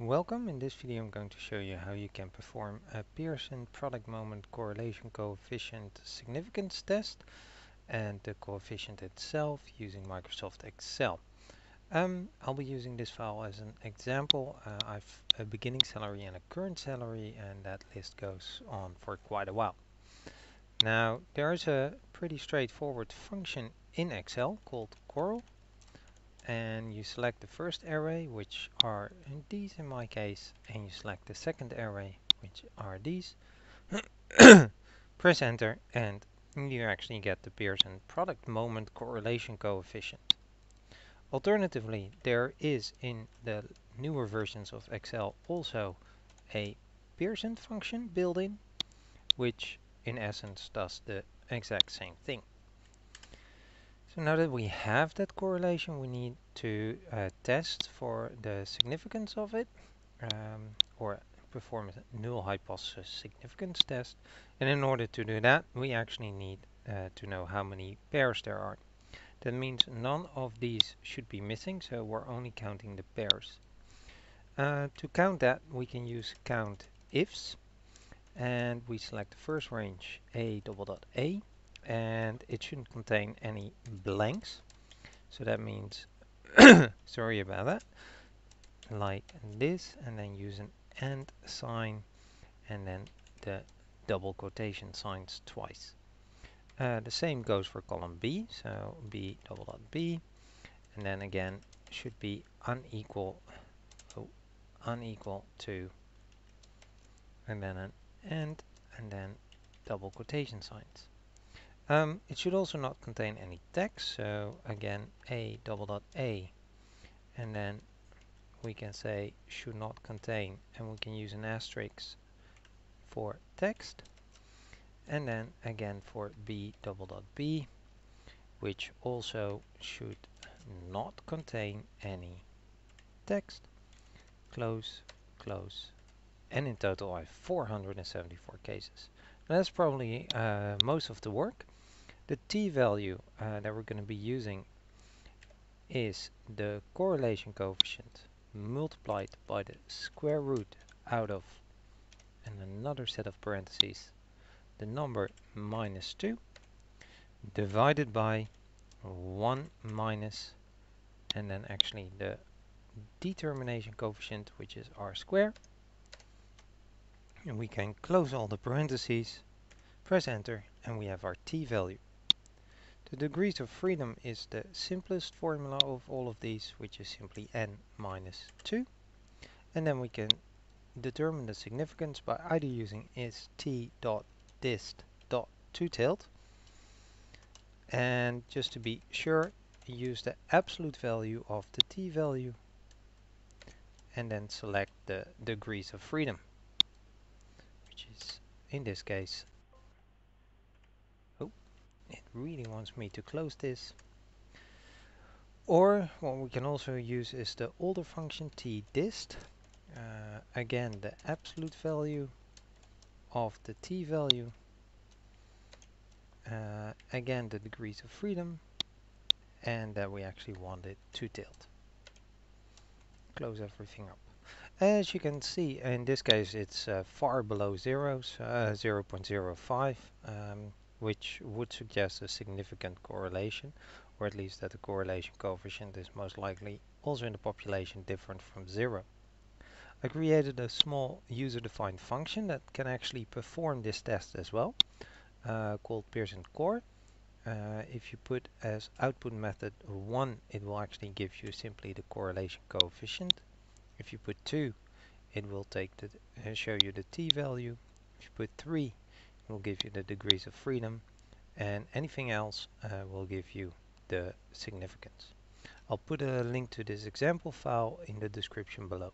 Welcome, in this video I'm going to show you how you can perform a Pearson product moment correlation coefficient significance test and the coefficient itself using Microsoft Excel. Um, I'll be using this file as an example. Uh, I've a beginning salary and a current salary and that list goes on for quite a while. Now there's a pretty straightforward function in Excel called CORREL and you select the first array which are these in my case and you select the second array which are these. Press enter and you actually get the Pearson product moment correlation coefficient. Alternatively there is in the newer versions of Excel also a Pearson function built in which in essence does the exact same thing so now that we have that correlation, we need to uh, test for the significance of it, um, or perform a null hypothesis significance test. And in order to do that, we actually need uh, to know how many pairs there are. That means none of these should be missing, so we're only counting the pairs. Uh, to count that, we can use count ifs, and we select the first range a double dot a and it shouldn't contain any blanks. So that means sorry about that. Like this and then use an and sign and then the double quotation signs twice. Uh, the same goes for column B so B double dot B. And then again should be unequal oh, unequal to and then an and and then double quotation signs um, it should also not contain any text, so again a double dot a. And then we can say should not contain and we can use an asterisk for text. And then again for b double dot b which also should not contain any text. Close close. And in total I have 474 cases. That's probably uh, most of the work the t-value uh, that we're going to be using is the correlation coefficient multiplied by the square root out of and another set of parentheses the number minus 2 divided by 1 minus and then actually the determination coefficient which is r square. And we can close all the parentheses press enter and we have our t-value the degrees of freedom is the simplest formula of all of these, which is simply n minus 2. And then we can determine the significance by either using is t dot dist dot two-tailed. And just to be sure, use the absolute value of the t-value and then select the degrees of freedom, which is in this case it really wants me to close this. Or what we can also use is the older function tdist. Uh, again, the absolute value of the t value. Uh, again, the degrees of freedom. And that we actually want it two-tailed. Close everything up. As you can see, in this case it's uh, far below zeros, uh, 0.05. Um, which would suggest a significant correlation, or at least that the correlation coefficient is most likely also in the population different from zero. I created a small user-defined function that can actually perform this test as well, uh, called Pearson Core. Uh, if you put as output method 1, it will actually give you simply the correlation coefficient. If you put 2, it will take the, uh, show you the t-value. If you put 3, will give you the degrees of freedom and anything else uh, will give you the significance. I'll put a link to this example file in the description below.